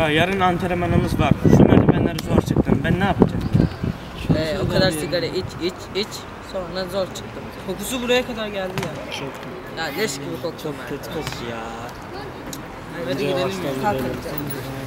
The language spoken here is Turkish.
Ya yarın antrenmanımız var. Şu merdivenleri zor çıktım. Ben ne yapacağım? Ee, o kadar sigara iç iç iç sonra zor çıktım. Kokusu buraya kadar geldi ya. Çok Ya leş gibi kokuyor. çok kötü kokuyor ya. Hadi gidelim ya. Kalk hadi.